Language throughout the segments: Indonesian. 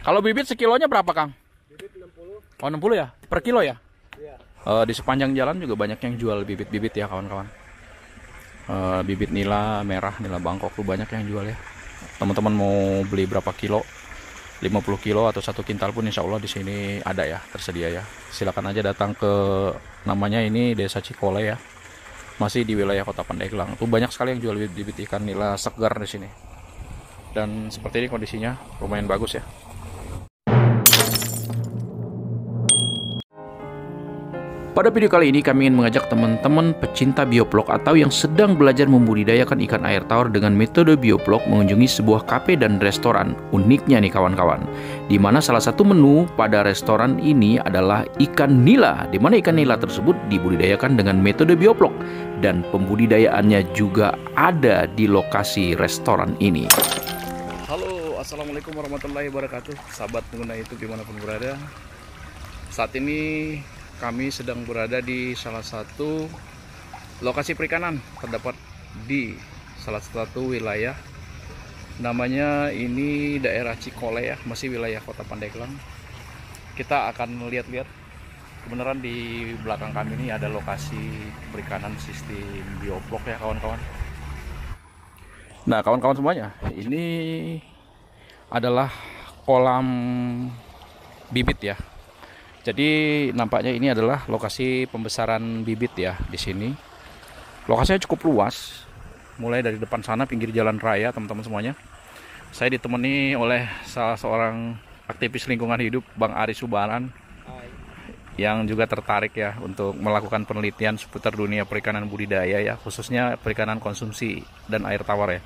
Kalau bibit sekilonya berapa, Kang? Bibit 60. Oh, 60 ya? Per kilo ya? Iya. Eh, di sepanjang jalan juga banyak yang jual bibit-bibit ya, kawan-kawan. Eh, bibit nila merah, nila Bangkok tuh banyak yang jual ya. Teman-teman mau beli berapa kilo? 50 kilo atau satu kintal pun insya Allah di sini ada ya, tersedia ya. Silakan aja datang ke namanya ini Desa Cikole ya. Masih di wilayah Kota Pandeglang. Tuh banyak sekali yang jual bibit-bibit ikan nila segar di sini. Dan seperti ini kondisinya lumayan bagus ya. Pada video kali ini kami ingin mengajak teman-teman pecinta bioplok atau yang sedang belajar membudidayakan ikan air tawar dengan metode bioplok mengunjungi sebuah kafe dan restoran. Uniknya nih kawan-kawan, di mana salah satu menu pada restoran ini adalah ikan nila, di mana ikan nila tersebut dibudidayakan dengan metode bioplok dan pembudidayaannya juga ada di lokasi restoran ini. Halo, assalamualaikum warahmatullahi wabarakatuh, sahabat pengguna YouTube di mana pun berada. Saat ini kami sedang berada di salah satu lokasi perikanan terdapat di salah satu wilayah. Namanya ini daerah Cikole ya masih wilayah kota Pandeglang. Kita akan lihat-lihat. Kebenaran di belakang kami ini ada lokasi perikanan sistem bioblok ya kawan-kawan. Nah kawan-kawan semuanya ini adalah kolam bibit ya jadi nampaknya ini adalah lokasi pembesaran bibit ya di sini. Lokasinya cukup luas, mulai dari depan sana pinggir jalan raya teman-teman semuanya. Saya ditemani oleh salah seorang aktivis lingkungan hidup Bang Ari Subaran yang juga tertarik ya untuk melakukan penelitian seputar dunia perikanan budidaya ya khususnya perikanan konsumsi dan air tawar ya.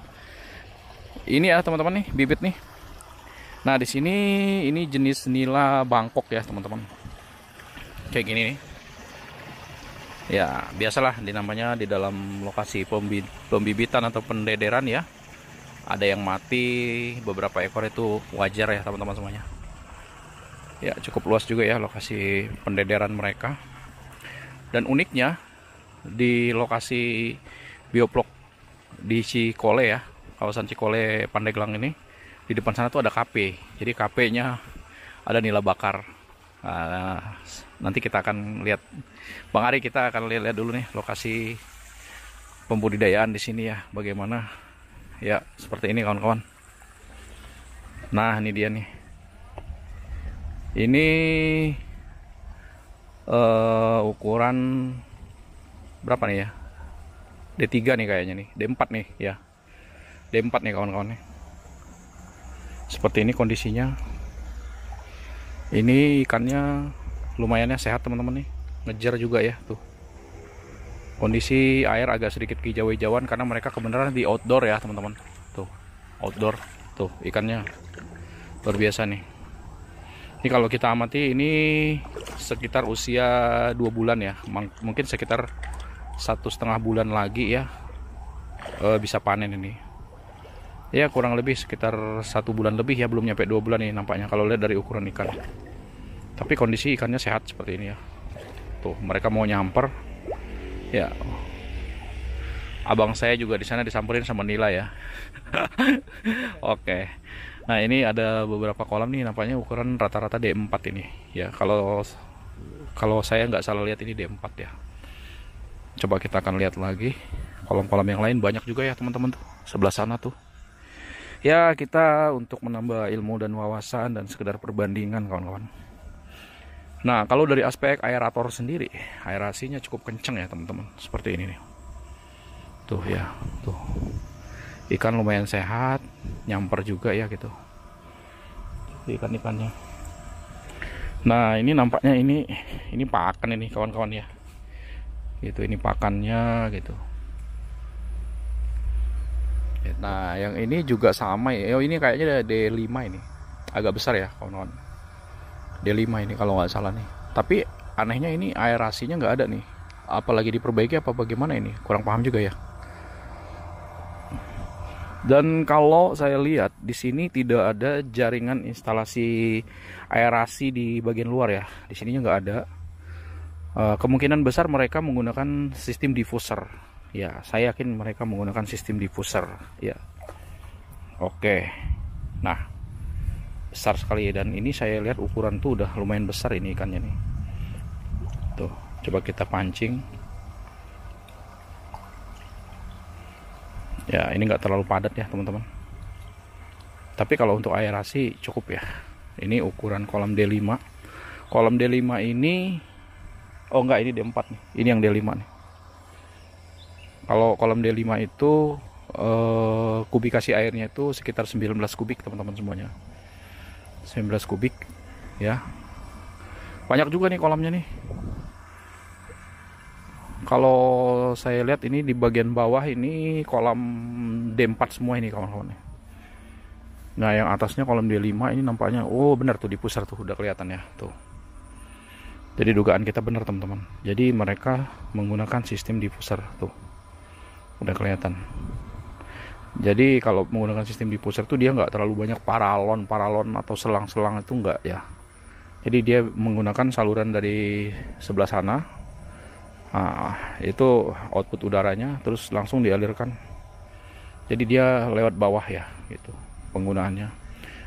Ini ya teman-teman nih bibit nih. Nah di sini ini jenis nila Bangkok ya teman-teman kayak gini nih. Ya biasalah dinamanya di dalam lokasi pembibitan atau pendederan ya. Ada yang mati beberapa ekor itu wajar ya teman-teman semuanya. Ya cukup luas juga ya lokasi pendederan mereka. Dan uniknya di lokasi bioplok di Cikole ya kawasan Cikole Pandeglang ini di depan sana tuh ada kafe jadi kafenya ada nila bakar Nah, nanti kita akan lihat. Bang Ari kita akan lihat-lihat dulu nih lokasi pembudidayaan di sini ya. Bagaimana? Ya seperti ini kawan-kawan. Nah ini dia nih. Ini uh, ukuran berapa nih ya? D3 nih kayaknya nih. D4 nih ya. D4 nih kawan-kawan nih. Seperti ini kondisinya ini ikannya lumayannya sehat teman-teman nih. Ngejar juga ya tuh. Kondisi air agak sedikit kejauh-jauhan karena mereka kebenaran di outdoor ya teman-teman. Tuh outdoor. Tuh ikannya luar biasa nih. Ini kalau kita amati ini sekitar usia dua bulan ya. Mungkin sekitar satu setengah bulan lagi ya e, bisa panen ini ya kurang lebih sekitar satu bulan lebih ya belum nyampe dua bulan nih nampaknya kalau lihat dari ukuran ikan. Tapi kondisi ikannya sehat seperti ini ya. Tuh mereka mau nyamper. Ya. Abang saya juga di sana disamperin sama Nila ya. Oke. Nah ini ada beberapa kolam nih nampaknya ukuran rata-rata D4 ini. Ya kalau kalau saya nggak salah lihat ini D4 ya. Coba kita akan lihat lagi kolam-kolam yang lain. Banyak juga ya teman-teman. Tuh sebelah sana tuh ya kita untuk menambah ilmu dan wawasan dan sekedar perbandingan kawan-kawan. Nah kalau dari aspek aerator sendiri aerasinya cukup kenceng ya teman-teman. Seperti ini nih. Tuh ya tuh. Ikan lumayan sehat nyamper juga ya gitu. Ikan-ikannya. Nah ini nampaknya ini ini pakan ini kawan-kawan ya. Gitu ini pakannya gitu Nah, yang ini juga sama ya. Ini kayaknya D5 ini. Agak besar ya, kawan-kawan. D5 ini kalau nggak salah nih. Tapi anehnya ini aerasinya nggak ada nih. Apalagi diperbaiki apa bagaimana ini? Kurang paham juga ya. Dan kalau saya lihat di sini tidak ada jaringan instalasi aerasi di bagian luar ya. Di sininya nggak ada. Uh, kemungkinan besar mereka menggunakan sistem diffuser ya saya yakin mereka menggunakan sistem diffuser. Ya. Oke. Nah besar sekali. Ya dan ini saya lihat ukuran tuh udah lumayan besar ini ikannya nih. Tuh coba kita pancing. Ya ini enggak terlalu padat ya teman-teman. Tapi kalau untuk aerasi cukup ya. Ini ukuran kolam D5 kolam D5 ini oh enggak ini D4 nih. Ini yang D5 nih kalau kolam D5 itu eh, kubikasi airnya itu sekitar 19 kubik teman-teman semuanya. 19 kubik ya. Banyak juga nih kolamnya nih. Kalau saya lihat ini di bagian bawah ini kolam D4 semua ini kawan-kawan nah yang atasnya kolam D5 ini nampaknya oh benar tuh di pusar tuh udah kelihatan ya tuh. Jadi dugaan kita benar teman-teman. Jadi mereka menggunakan sistem diffuser tuh udah kelihatan. Jadi kalau menggunakan sistem diffuser tuh dia nggak terlalu banyak paralon paralon atau selang-selang itu enggak ya. Jadi dia menggunakan saluran dari sebelah sana. Nah, itu output udaranya terus langsung dialirkan. Jadi dia lewat bawah ya gitu penggunaannya.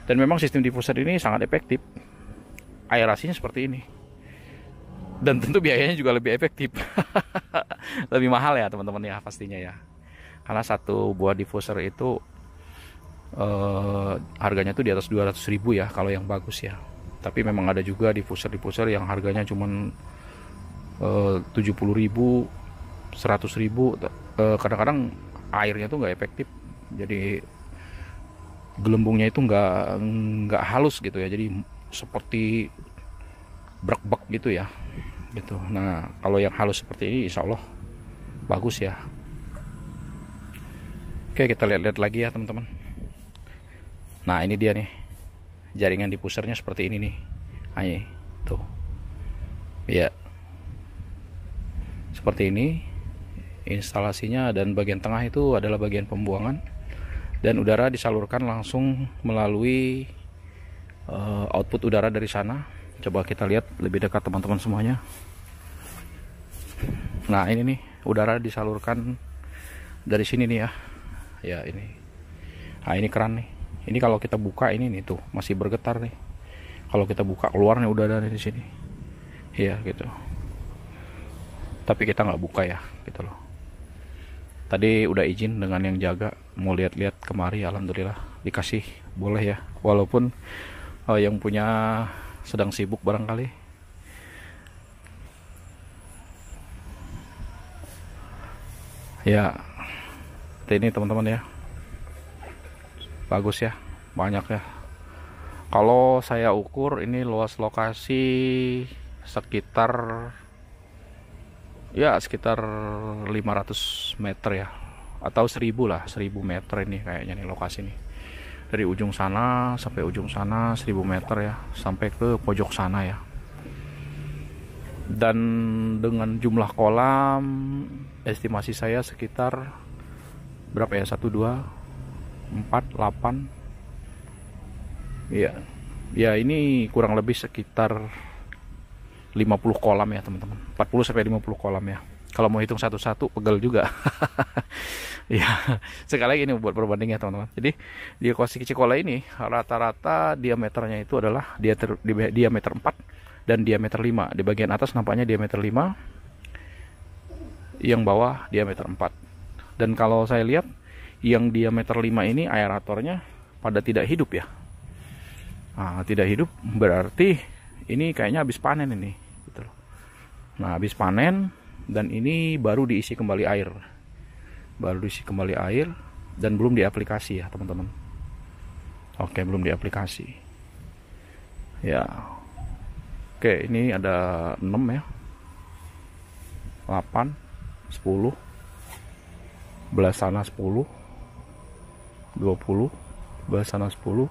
Dan memang sistem diffuser ini sangat efektif. Aerasinya seperti ini. Dan tentu biayanya juga lebih efektif lebih mahal ya teman-teman ya pastinya ya. Karena satu buah diffuser itu eh, harganya tuh di atas 200 ribu ya kalau yang bagus ya. Tapi memang ada juga diffuser diffuser yang harganya cuman eh, 70 ribu 100 ribu. Eh, kadang-kadang airnya tuh nggak efektif. Jadi gelembungnya itu nggak nggak halus gitu ya. Jadi seperti brek-brek gitu ya. Gitu. Nah kalau yang halus seperti ini insya Allah bagus ya. Oke kita lihat-lihat lagi ya teman-teman. Nah ini dia nih. Jaringan di pusarnya seperti ini nih. Ayo tuh. Ya seperti ini. Instalasinya dan bagian tengah itu adalah bagian pembuangan. Dan udara disalurkan langsung melalui uh, output udara dari sana. Coba kita lihat lebih dekat teman-teman semuanya nah ini nih udara disalurkan dari sini nih ya. Ya ini. Nah ini keran nih. Ini kalau kita buka ini nih tuh masih bergetar nih. Kalau kita buka keluarnya udara dari sini. Ya gitu. Tapi kita nggak buka ya gitu loh. Tadi udah izin dengan yang jaga mau lihat-lihat kemari alhamdulillah dikasih boleh ya. Walaupun uh, yang punya sedang sibuk barangkali ya. Ini teman-teman ya. Bagus ya. Banyak ya. Kalau saya ukur ini luas lokasi sekitar ya sekitar 500 meter ya. Atau 1000 lah 1000 meter ini kayaknya nih lokasi nih dari ujung sana sampai ujung sana 1000 meter ya. Sampai ke pojok sana ya dan dengan jumlah kolam estimasi saya sekitar berapa ya? 1 2 4 8 ya ya ini kurang lebih sekitar 50 kolam ya teman-teman. 40 sampai 50 kolam ya. Kalau mau hitung satu-satu pegel juga. Ya sekali lagi ini buat perbanding ya teman-teman. Jadi di Kosi Cikola ini rata-rata diameternya itu adalah diameter, diameter 4 dan diameter 5 di bagian atas nampaknya diameter 5 yang bawah diameter 4 dan kalau saya lihat yang diameter 5 ini aeratornya pada tidak hidup ya nah, tidak hidup berarti ini kayaknya habis panen ini Nah, habis panen dan ini baru diisi kembali air. Baru diisi kembali air dan belum diaplikasi ya, teman-teman. Oke, belum diaplikasi. Ya. Oke, ini ada 6 ya. 8 10 belas sana 10 20 belas sana 10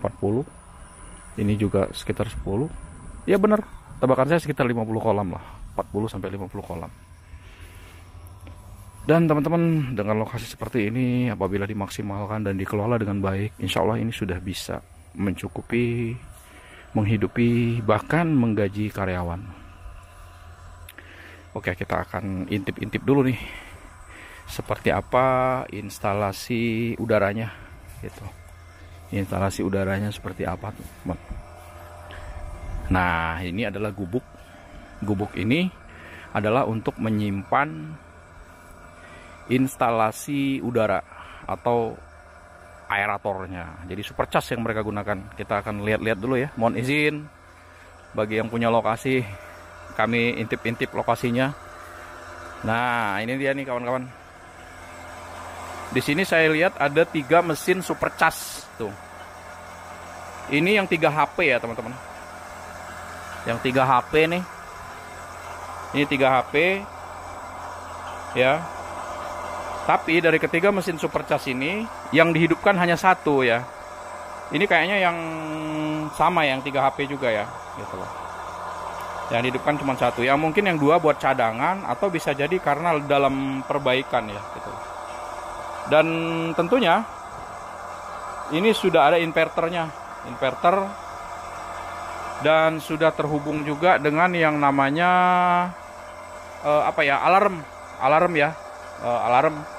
40 ini juga sekitar 10 ya benar tebakan saya sekitar 50 kolam lah 40 sampai 50 kolam. Dan teman-teman dengan lokasi seperti ini apabila dimaksimalkan dan dikelola dengan baik, insya Allah ini sudah bisa mencukupi, menghidupi, bahkan menggaji karyawan. Oke kita akan intip-intip dulu nih seperti apa instalasi udaranya gitu. instalasi udaranya seperti apa tuh nah ini adalah gubuk gubuk ini adalah untuk menyimpan instalasi udara atau aeratornya. Jadi supercharge yang mereka gunakan. Kita akan lihat-lihat dulu ya. Mohon izin bagi yang punya lokasi kami intip-intip lokasinya. Nah ini dia nih kawan-kawan. Di sini saya lihat ada tiga mesin supercharge tuh. Ini yang 3 HP ya teman-teman. Yang 3 HP nih. Ini 3 HP ya tapi dari ketiga mesin supercharge ini yang dihidupkan hanya satu ya. Ini kayaknya yang sama yang 3 HP juga ya. Gitu loh. Yang dihidupkan cuma satu. Ya mungkin yang dua buat cadangan atau bisa jadi karena dalam perbaikan ya gitu. Dan tentunya ini sudah ada inverternya. Inverter. Dan sudah terhubung juga dengan yang namanya uh, apa ya alarm. Alarm ya. Uh, alarm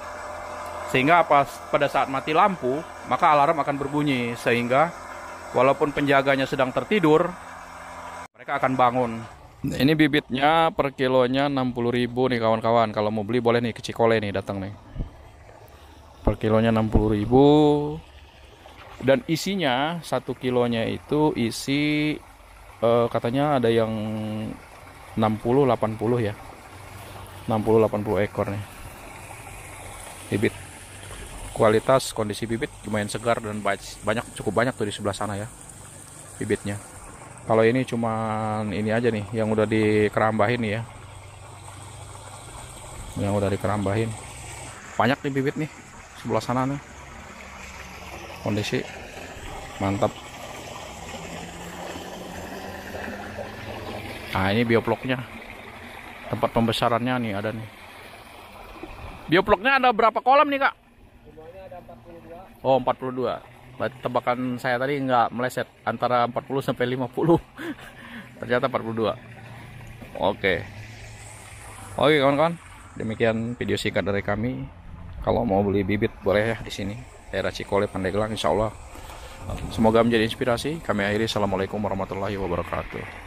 sehingga apa pada saat mati lampu maka alarm akan berbunyi. Sehingga walaupun penjaganya sedang tertidur mereka akan bangun. Ini bibitnya per kilonya 60.000 nih kawan-kawan. Kalau mau beli boleh nih ke Cikole nih datang nih. Per kilonya 60.000 dan isinya satu kilonya itu isi uh, katanya ada yang 60 80 ya. 60 80 ekor nih. Bibit kualitas kondisi bibit lumayan segar dan banyak cukup banyak tuh di sebelah sana ya bibitnya. Kalau ini cuman ini aja nih yang udah dikerambahin nih ya. Yang udah dikerambahin. Banyak nih bibit nih sebelah sana nih. Kondisi mantap. Nah ini biobloknya tempat pembesarannya nih ada nih. Biobloknya ada berapa kolam nih kak? Oh 42 berarti tebakan saya tadi nggak meleset. Antara 40 sampai 50 ternyata 42 oke. Oke kawan-kawan. Demikian video singkat dari kami. Kalau mau beli bibit boleh ya di sini. Daerah Cikole Pandeglang insya Allah. Semoga menjadi inspirasi. Kami akhiri. Assalamualaikum warahmatullahi wabarakatuh